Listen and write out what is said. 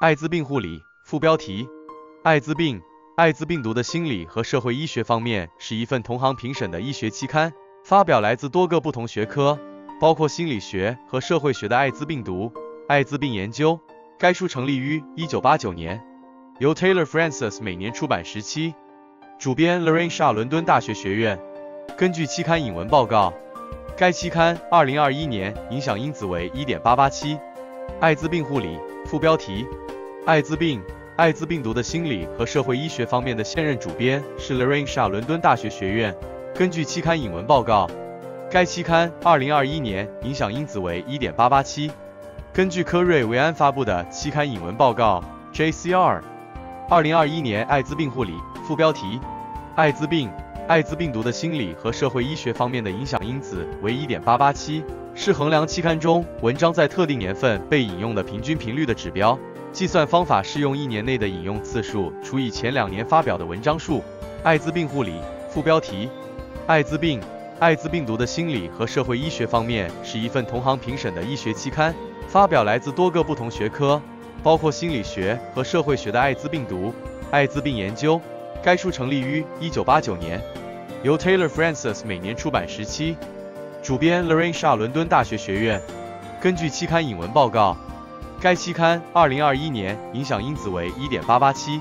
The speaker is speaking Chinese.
艾滋病护理副标题：艾滋病、艾滋病毒的心理和社会医学方面是一份同行评审的医学期刊，发表来自多个不同学科，包括心理学和社会学的艾滋病毒、艾滋病研究。该书成立于1989年，由 Taylor Francis 每年出版十期，主编 Lorraine Shaw 伦敦大学学院。根据期刊引文报告，该期刊2021年影响因子为1.887。艾滋病护理副标题：艾滋病、艾滋病毒的心理和社会医学方面的现任主编是 Lorraine Shaw 伦敦大学学院。根据期刊引文报告，该期刊2021年影响因子为1.887。根据科瑞维安发布的期刊引文报告，JCR，二零二一年艾滋病护理副标题：艾滋病、艾滋病毒的心理和社会医学方面的影响因子为一点八八七，是衡量期刊中文章在特定年份被引用的平均频率的指标。计算方法是用一年内的引用次数除以前两年发表的文章数。艾滋病护理副标题：艾滋病、艾滋病毒的心理和社会医学方面是一份同行评审的医学期刊。发表来自多个不同学科，包括心理学和社会学的艾滋病毒、艾滋病研究。该书成立于1989年，由 Taylor Francis 每年出版十期，主编 Lorraine Shaw 伦敦大学学院。根据期刊引文报告，该期刊2021年影响因子为1.887。